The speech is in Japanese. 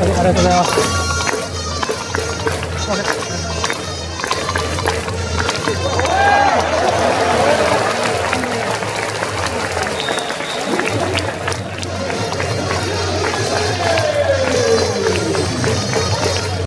ありがとうございます。